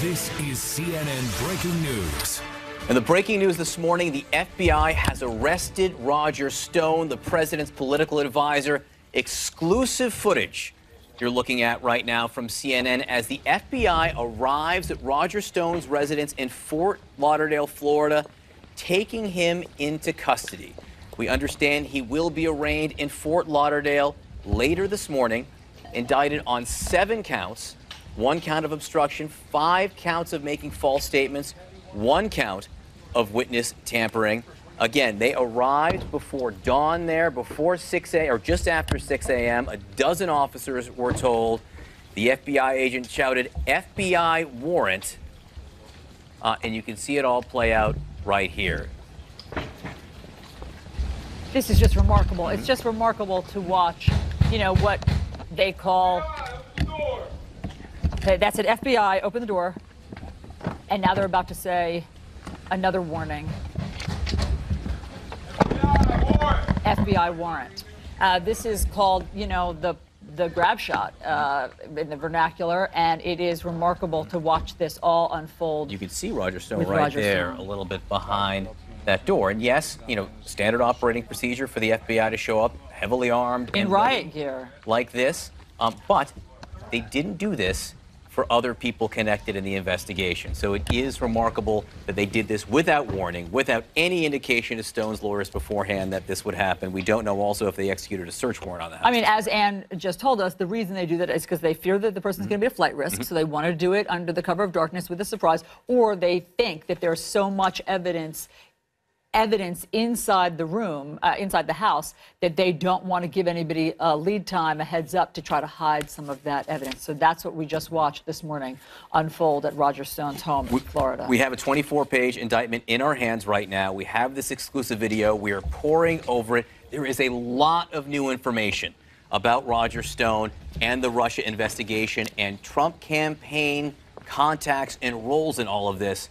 This is CNN Breaking News. And the breaking news this morning the FBI has arrested Roger Stone, the president's political advisor. Exclusive footage you're looking at right now from CNN as the FBI arrives at Roger Stone's residence in Fort Lauderdale, Florida, taking him into custody. We understand he will be arraigned in Fort Lauderdale later this morning, indicted on seven counts one count of obstruction, five counts of making false statements, one count of witness tampering. Again, they arrived before dawn there, before 6 a.m. or just after 6 a.m. A dozen officers were told. The FBI agent shouted, FBI warrant. Uh, and you can see it all play out right here. This is just remarkable. It's just remarkable to watch, you know, what they call. Okay, that's it. FBI, open the door. And now they're about to say another warning. FBI warrant. Uh, this is called, you know, the the grab shot uh, in the vernacular, and it is remarkable to watch this all unfold. You can see Roger Stone right Roger there, Stone. a little bit behind that door. And yes, you know, standard operating procedure for the FBI to show up heavily armed in and riot gear. like this. Um, but they didn't do this for other people connected in the investigation. So it is remarkable that they did this without warning, without any indication to Stone's lawyers beforehand that this would happen. We don't know also if they executed a search warrant on house. I mean, as Anne just told us, the reason they do that is because they fear that the person's mm-hmm. going to be a flight risk, mm-hmm. so they want to do it under the cover of darkness with a surprise, or they think that there's so much evidence evidence inside the room, uh, inside the house, that they don't want to give anybody a lead time, a heads up to try to hide some of that evidence. So that's what we just watched this morning unfold at Roger Stone's home in Florida. We have a 24 page indictment in our hands right now. We have this exclusive video. We are poring over it. There is a lot of new information about Roger Stone and the Russia investigation and Trump campaign contacts and roles in all of this.